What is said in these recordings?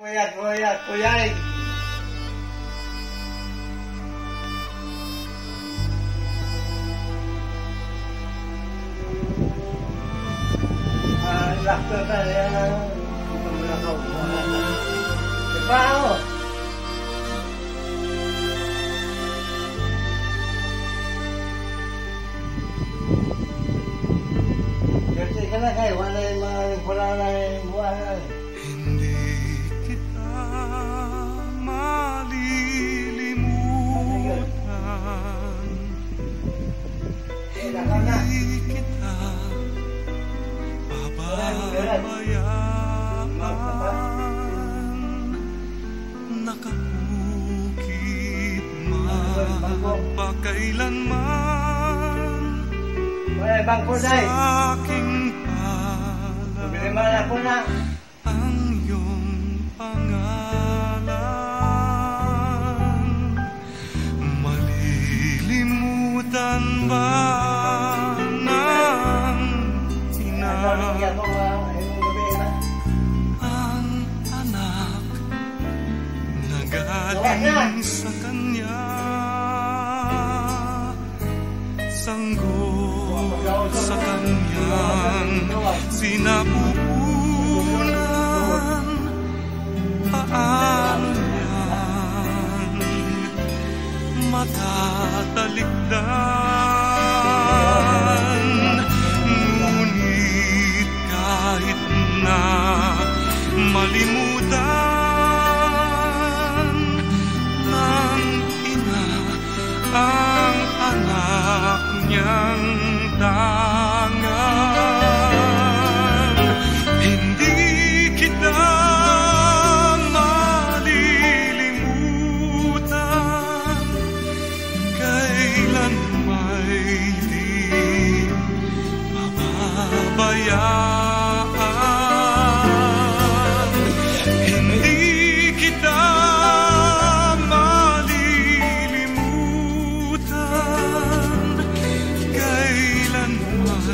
Voy a, voy a apoyar el... Ah, a. fina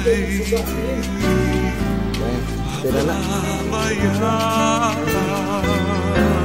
Nè, từ đó lắm.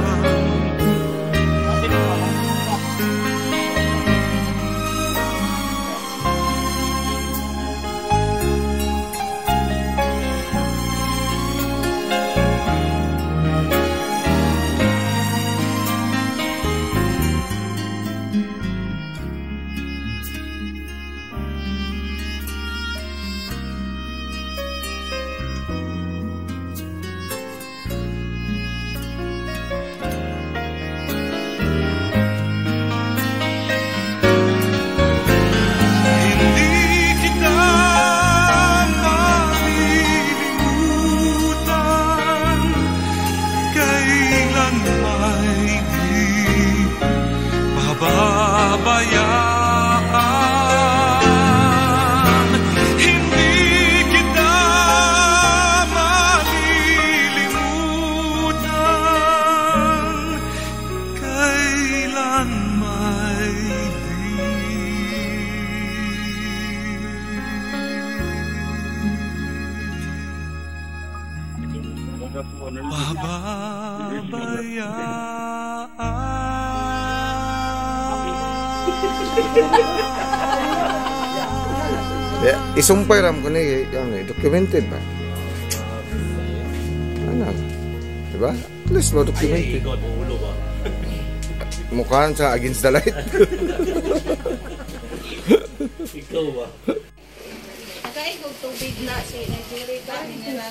ya, isumpay ram ko ni ano, documented ba? Ano? Diba? At least documented? Mukhaan sa against the light. Ikaw ba? Tubig na si Nigeria. Kahit na.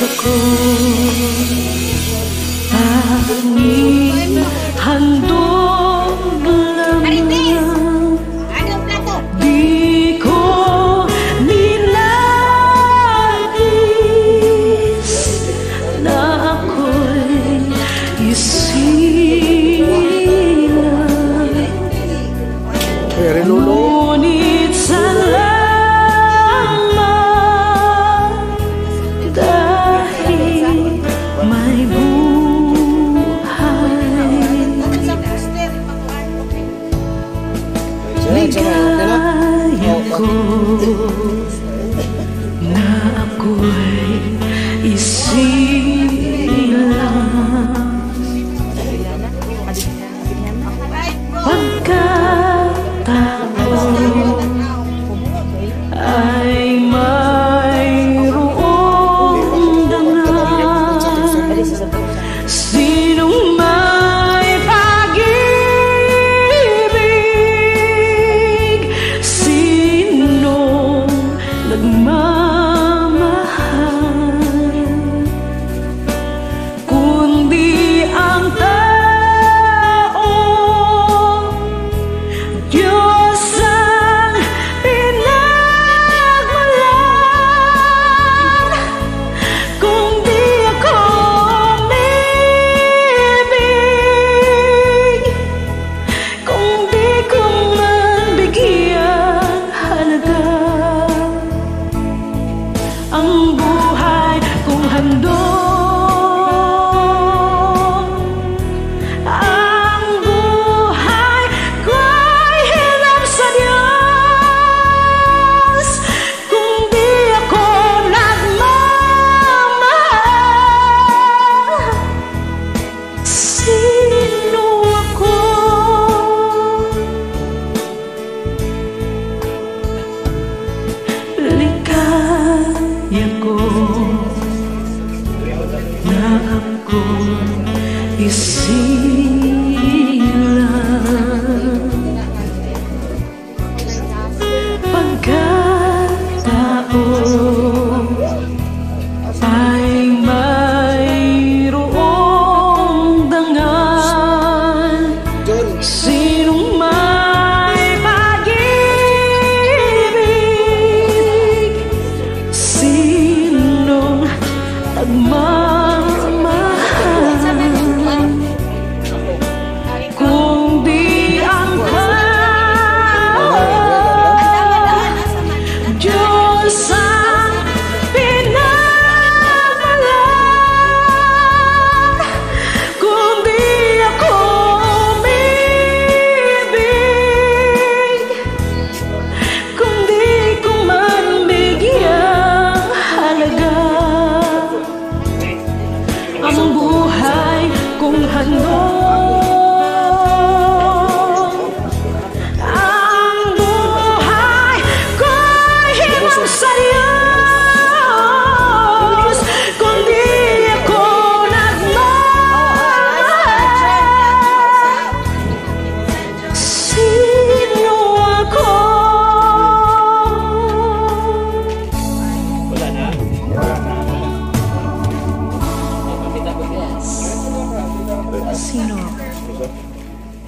the. I need.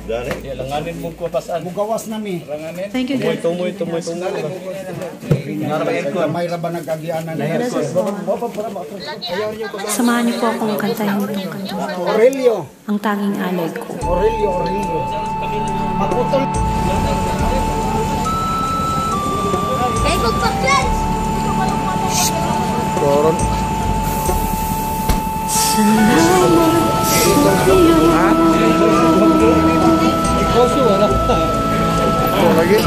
Dali. Langanin mo ko pasan. Mugawas nami. Langanin. Thank you, God. Tumoy, tumoy, tumoy. May laban nagkagianan na yan. Samahan niyo po akong kantahin itong kanta. Aurelio. Ang tanging alay ko. Aurelio, Aurelio. Magputol. Kaya magpa-class. Koron. Salamat sa iyo. suara. Lagi.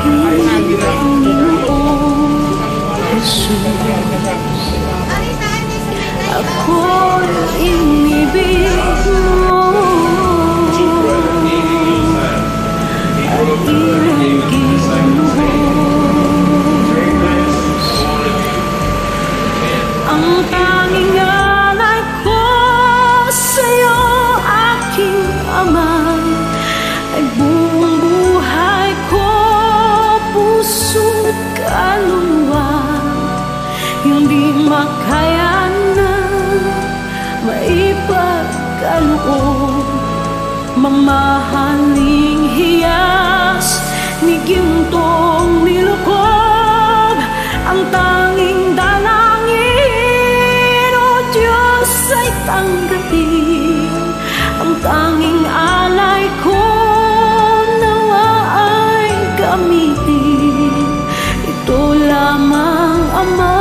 Aku ini bingung Aku lagi bingung makaya na maipagkaloob Mamahaling hiyas ni gintong nilukob Ang tanging dalangin o Diyos ay tanggapin. Ang tanging alay ko nawa ay gamitin. Ito lamang Ama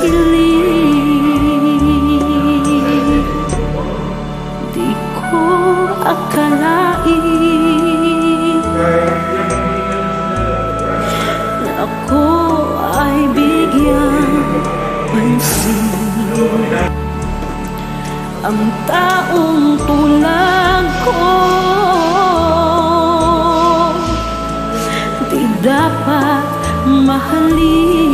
dilim Di ko akalain Na ako ay bigyan pansin Ang taong tulad ko Di dapat mahalin.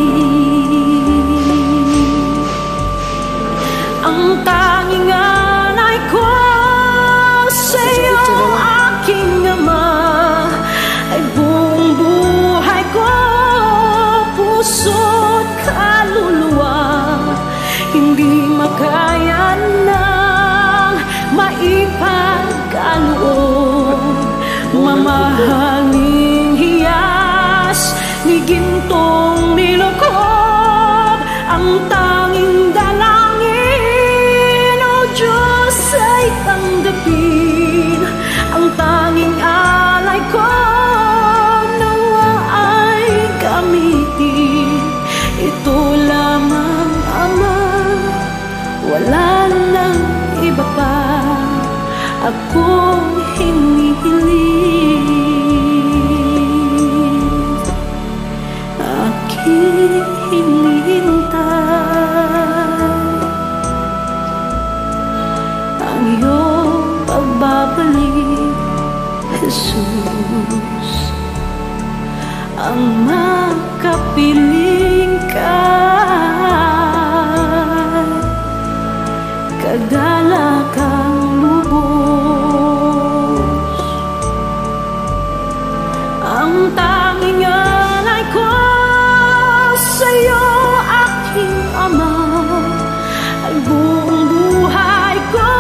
Makapiling ka. Kagalakang lubos. Ang tanging alay ko sa'yo aking ama. Ay buong buhay ko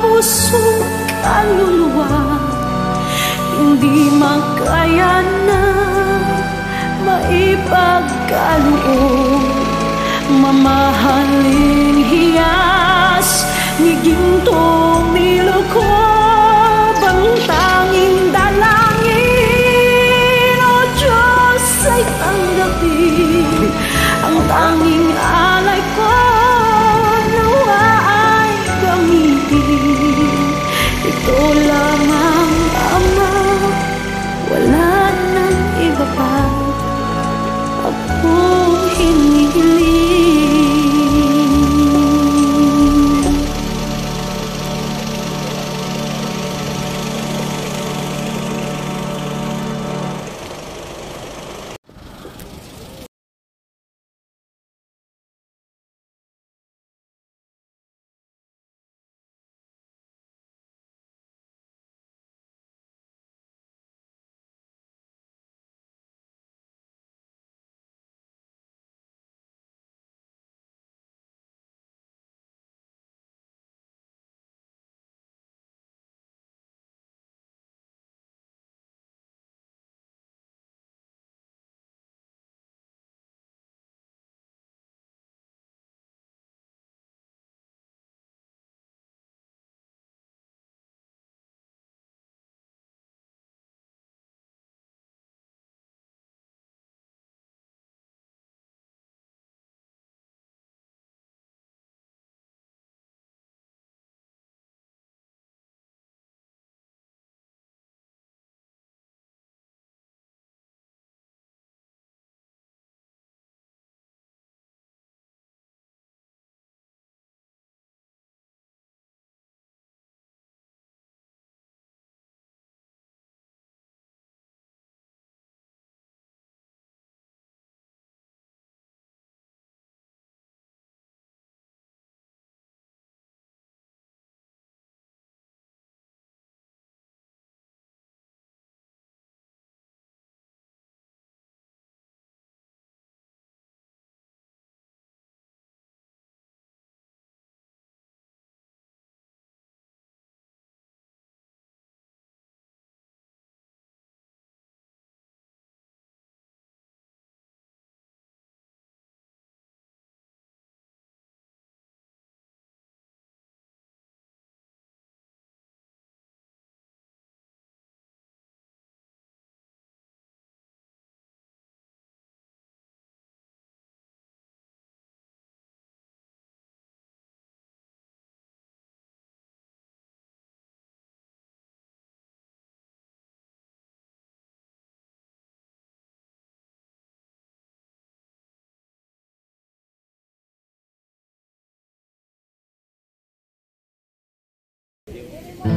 puso kaluluwa. Hindi makaya na maipagkaloob Mamahaling hiyas ni gintong nilukob Ang tanging dalangin. O Diyos ay tanggapin Ang tanging alay ko Yeah.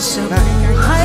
舍不得